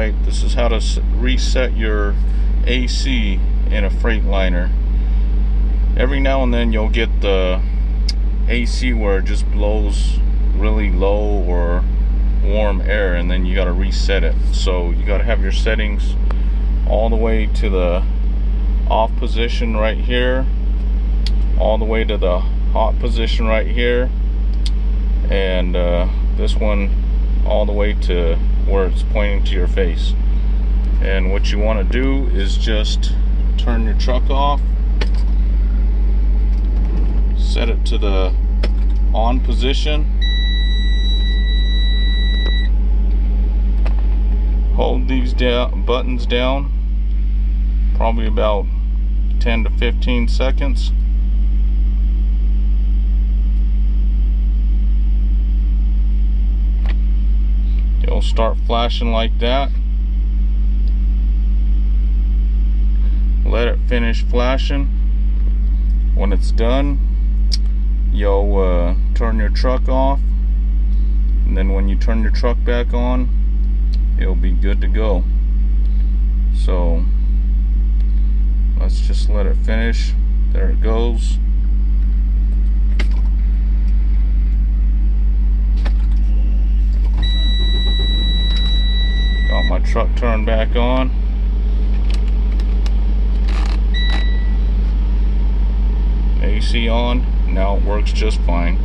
Alright, this is how to reset your AC in a Freightliner. Every now and then you'll get the AC where it just blows really low or warm air and then you got to reset it. So you got to have your settings all the way to the off position right here, all the way to the hot position right here, and uh, this one all the way to where it's pointing to your face. And what you want to do is just turn your truck off, set it to the on position, hold these down, buttons down, probably about 10 to 15 seconds. Start flashing like that. Let it finish flashing. When it's done, you'll uh, turn your truck off. And then when you turn your truck back on, it'll be good to go. So let's just let it finish. There it goes. Got my truck turned back on. AC on. Now it works just fine.